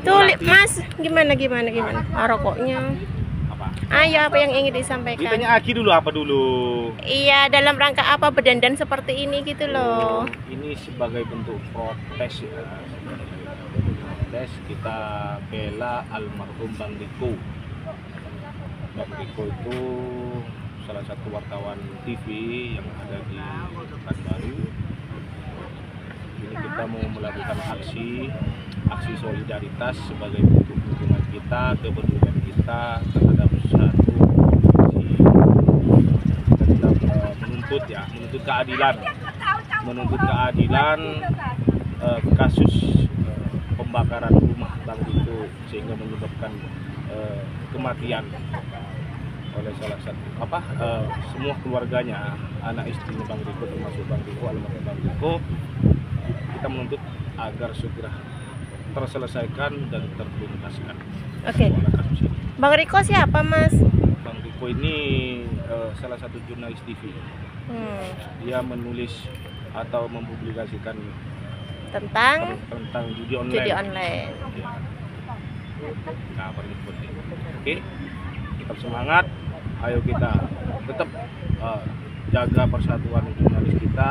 Tuh, li- Mas, gimana gimana gimana? Ah, rokoknya. apa Ayo, apa yang ingin disampaikan? ditanya Aki dulu apa dulu Iya, dalam rangka apa berdandan seperti ini gitu loh. ini sebagai bentuk protes ya protes kita bela almarhum Bang Riko Bang Riko itu salah satu wartawan TV yang ada di Pekanbaru kita mau melakukan aksi aksi solidaritas sebagai bentuk dukungan kita kepedulian kita terhadap satu eh, menuntut ya menuntut keadilan. Menuntut keadilan eh, kasus eh, pembakaran rumah Bang Diko sehingga menyebabkan eh, kematian oleh salah satu apa eh, semua keluarganya anak istrinya Bang Diko termasuk Bang Diko almarhum Bang kita menuntut agar segera terselesaikan dan tertuntaskan Oke. ini. Bang Riko siapa, Mas? Bang Diko ini eh, salah satu jurnalis TV Hmm, dia menulis atau mempublikasikan tentang tentang judi online. judi online. Ya. Nah. Oke, tetap semangat. Ayo kita tetap eh, jaga persatuan jurnalis kita